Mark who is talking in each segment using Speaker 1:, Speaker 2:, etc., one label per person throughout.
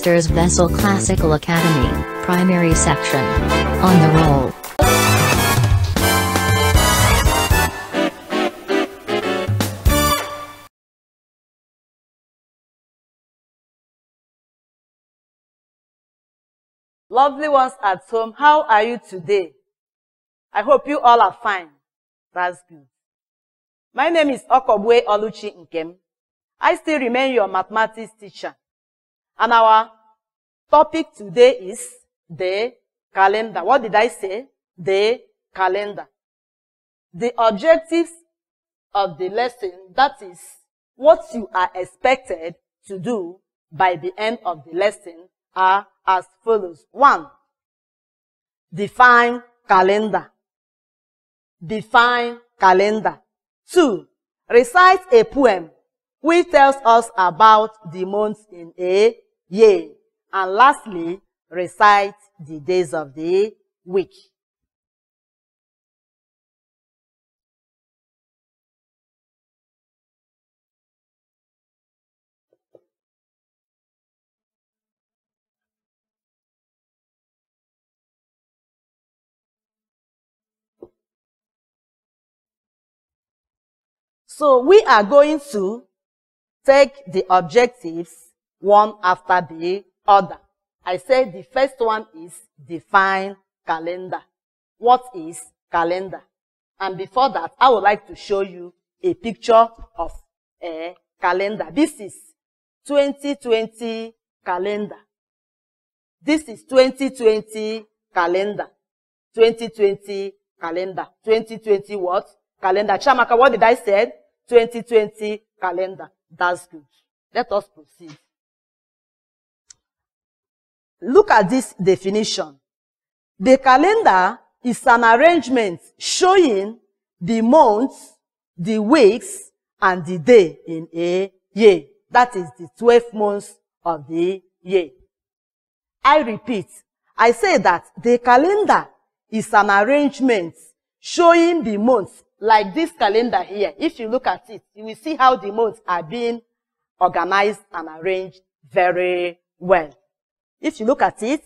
Speaker 1: Masters Vessel Classical Academy, Primary Section. On the roll.
Speaker 2: Lovely ones at home, how are you today? I hope you all are fine. That's good. My name is Okogbue Oluchi Nkem. I still remain your mathematics teacher. And our topic today is the calendar. What did I say? The calendar. The objectives of the lesson, that is what you are expected to do by the end of the lesson are as follows. One, define calendar. Define calendar. Two, recite a poem which tells us about the months in a year. And lastly, recite the days of the week. So we are going to take the objectives one after the other. I said the first one is define calendar. What is calendar? And before that, I would like to show you a picture of a calendar. This is 2020 calendar. This is 2020 calendar. 2020 calendar. 2020 what? Calendar. Chamaka, what did I say? 2020 calendar. That's good. Let us proceed. Look at this definition. The calendar is an arrangement showing the months, the weeks, and the day in a year. That is the 12 months of the year. I repeat, I say that the calendar is an arrangement showing the months, like this calendar here. If you look at it, you will see how the months are being organized and arranged very well. If you look at it,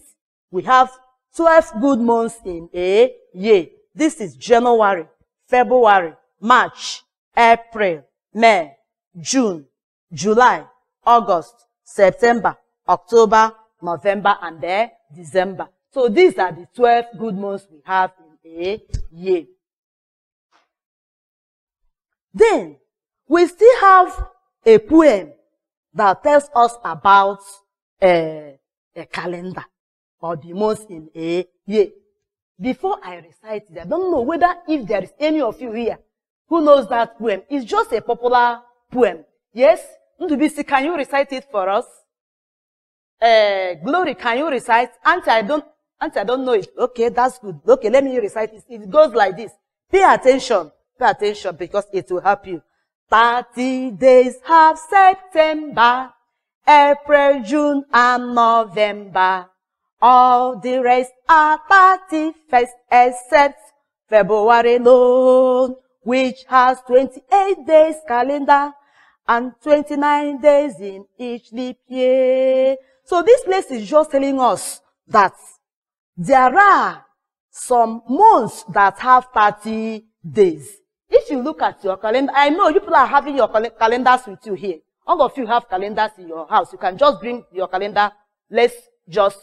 Speaker 2: we have 12 good months in a year. This is January, February, March, April, May, June, July, August, September, October, November, and then December. So these are the 12 good months we have in a year. Then, we still have a poem that tells us about uh, a calendar or the months in a year. Before I recite it, I don't know whether if there is any of you here who knows that poem. It's just a popular poem. Yes? Ndubisi, can you recite it for us? Uh, Glory, can you recite? Auntie, I don't, Auntie, I don't know it. Okay, that's good. Okay, let me recite it. It goes like this. Pay attention. Pay attention because it will help you. Thirty days have September. April, June, and November. All the rest are 31st except February alone, which has 28 days calendar and 29 days in each leap year. So this place is just telling us that there are some months that have 30 days. If you look at your calendar, I know you people are having your cal calendars with you here. All of you have calendars in your house. You can just bring your calendar. Let's just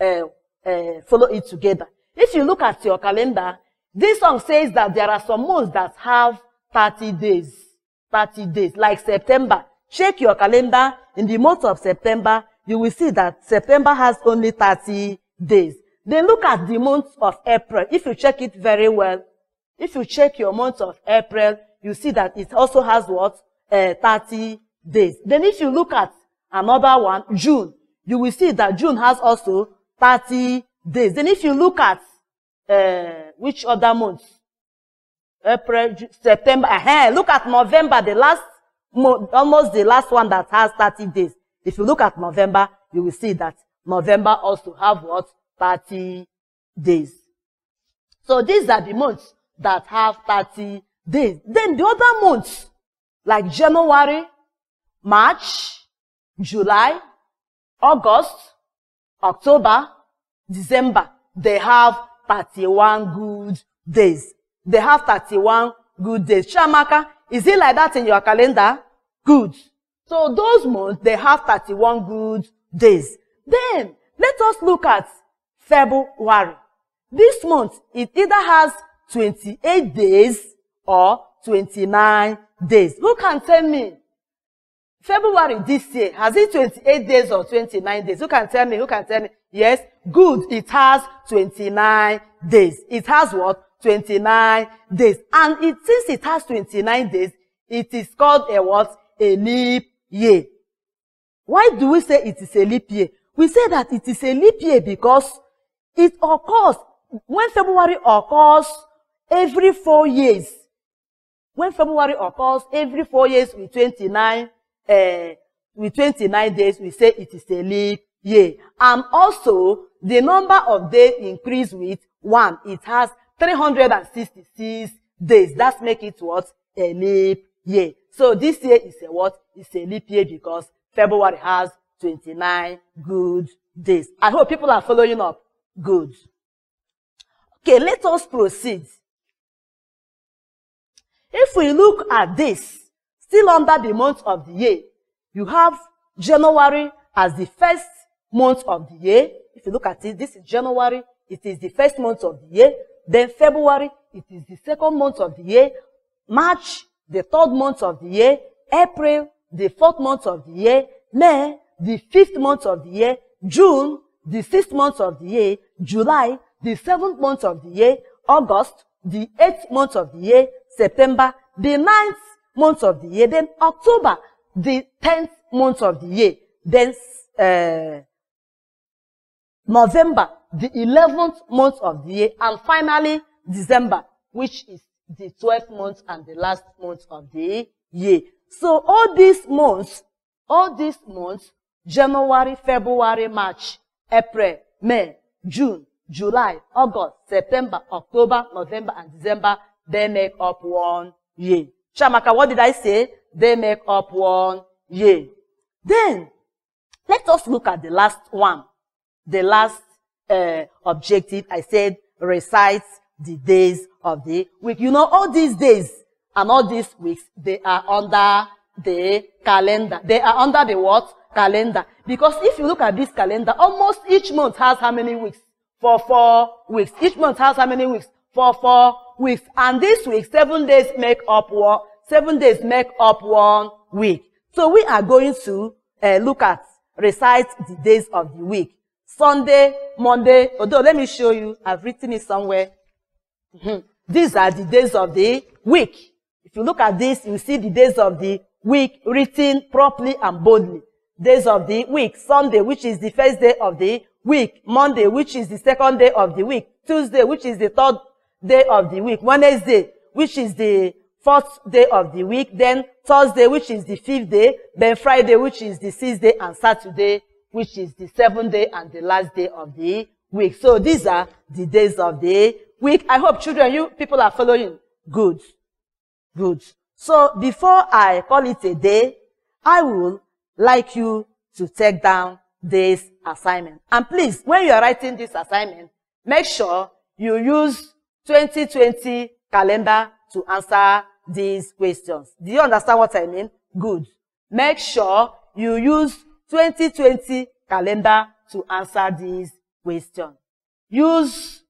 Speaker 2: uh, uh, follow it together. If you look at your calendar, this song says that there are some months that have 30 days. 30 days, like September. Check your calendar. In the month of September, you will see that September has only 30 days. Then look at the month of April. If you check it very well, if you check your month of April, you see that it also has what? Uh, 30 days. Then if you look at another one, June, you will see that June has also 30 days. Then if you look at uh, which other month? April, September, uh, look at November, the last almost the last one that has 30 days. If you look at November, you will see that November also have what? 30 days. So these are the months that have 30 days. Then the other months, like January, March, July, August, October, December, they have 31 good days. They have 31 good days. Shamaka, is it like that in your calendar? Good. So those months, they have 31 good days. Then, let us look at February. This month, it either has 28 days or 29 days. Who can tell me? February this year, has it 28 days or 29 days? Who can tell me? Who can tell me? Yes, good. It has 29 days. It has what? 29 days. And it, since it has 29 days, it is called a what? A leap year. Why do we say it is a leap year? We say that it is a leap year because it occurs, when February occurs every four years, when February occurs every four years with 29, uh, with 29 days, we say it is a leap year. And also, the number of days increase with one. It has 366 days. That's make it what? A leap year. So this year is a what? It's a leap year because February has 29 good days. I hope people are following up. Good. Okay, let us proceed. If we look at this, still under the month of the year, you have January as the first month of the year. If you look at it, this is January. It is the first month of the year. Then February, it is the second month of the year. March, the third month of the year. April, the fourth month of the year. May, the fifth month of the year. June, the sixth month of the year. July, the seventh month of the year. August, the eighth month of the year. September, the ninth month of the year. Then October, the tenth month of the year. Then uh, November, the 11th month of the year, and finally December, which is the 12th month and the last month of the year. So all these months, all these months, January, February, March, April, May, June, July, August, September, October, November, and December, they make up one year. Shamaka, what did I say? They make up one year. Then, let us look at the last one. The last uh, objective, I said, recite the days of the week. You know, all these days and all these weeks, they are under the calendar. They are under the what? Calendar. Because if you look at this calendar, almost each month has how many weeks? For four weeks. Each month has how many weeks? For four weeks. And this week, seven days make up one, seven days make up one week. So we are going to uh, look at, recite the days of the week. Sunday, Monday, although let me show you, I've written it somewhere. Mm-hmm. These are the days of the week. If you look at this, you see the days of the week written properly and boldly. Days of the week. Sunday, which is the first day of the week. Monday, which is the second day of the week. Tuesday, which is the third day of the week. Wednesday, which is the fourth day of the week. Then Thursday, which is the fifth day. Then Friday, which is the sixth day. And Saturday, which is the seventh day and the last day of the week. So these are the days of the week. I hope children, you people are following. Good. Good. So before I call it a day, I will like you to take down this assignment. And please, when you are writing this assignment, make sure you use 2020 calendar to answer these questions. Do you understand what I mean? Good. Make sure you use 2020 calendar to answer these questions. Use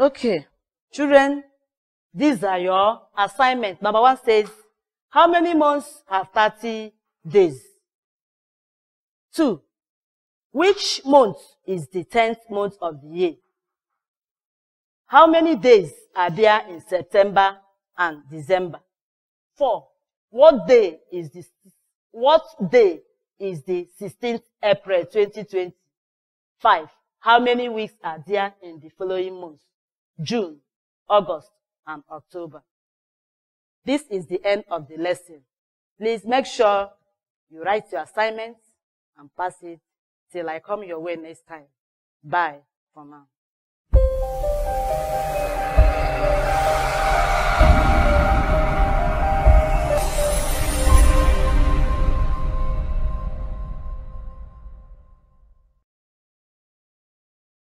Speaker 2: Okay, children, these are your assignments. Number one says, how many months have 30 days? Two, which month is the 10th month of the year? How many days are there in September and December? Four, what day is the, what day is the 16th April 2020? Five, how many weeks are there in the following months? June, August, and October. This is the end of the lesson. Please make sure you write your assignments and pass it till I come your way next time. Bye for now.